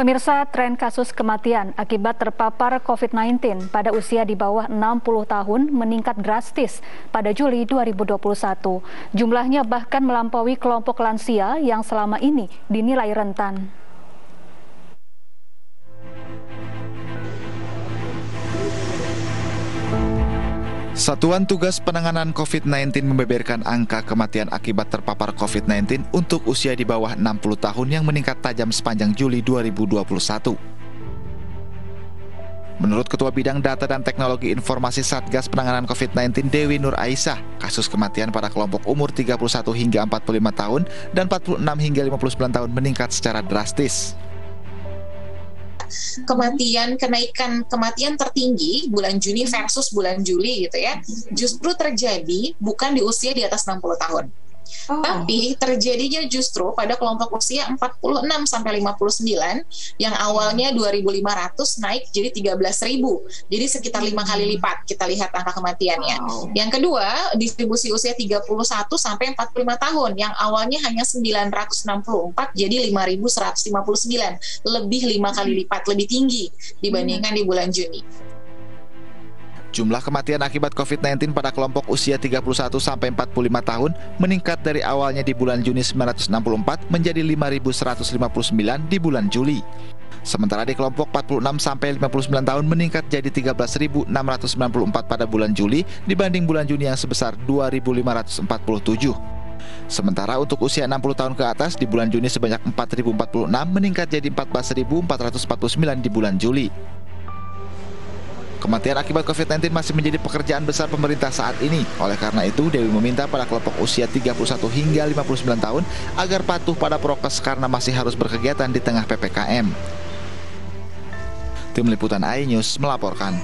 Pemirsa, tren kasus kematian akibat terpapar COVID-19 pada usia di bawah 60 tahun meningkat drastis pada Juli 2021. Jumlahnya bahkan melampaui kelompok lansia yang selama ini dinilai rentan. Satuan Tugas Penanganan COVID-19 membeberkan angka kematian akibat terpapar COVID-19 untuk usia di bawah 60 tahun yang meningkat tajam sepanjang Juli 2021. Menurut Ketua Bidang Data dan Teknologi Informasi Satgas Penanganan COVID-19 Dewi Nur Aisyah, kasus kematian pada kelompok umur 31 hingga 45 tahun dan 46 hingga 59 tahun meningkat secara drastis kematian kenaikan kematian tertinggi bulan Juni versus bulan Juli gitu ya justru terjadi bukan di usia di atas 60 tahun Oh. Tapi terjadinya justru pada kelompok usia 46 sampai 59 yang awalnya 2.500 naik jadi 13.000. Jadi sekitar lima kali lipat kita lihat angka kematiannya. Wow. Yang kedua, distribusi usia 31 sampai 45 tahun yang awalnya hanya 964 jadi 5.159, lebih lima kali lipat lebih tinggi dibandingkan di bulan Juni. Jumlah kematian akibat COVID-19 pada kelompok usia 31 sampai 45 tahun meningkat dari awalnya di bulan Juni 964 menjadi 5.159 di bulan Juli. Sementara di kelompok 46 sampai 59 tahun meningkat jadi 13.694 pada bulan Juli dibanding bulan Juni yang sebesar 2.547. Sementara untuk usia 60 tahun ke atas di bulan Juni sebanyak 4.046 meningkat jadi 14.449 di bulan Juli. Kematian akibat COVID-19 masih menjadi pekerjaan besar pemerintah saat ini. Oleh karena itu, Dewi meminta pada kelompok usia 31 hingga 59 tahun agar patuh pada prokes karena masih harus berkegiatan di tengah PPKM. Tim Liputan iNews melaporkan.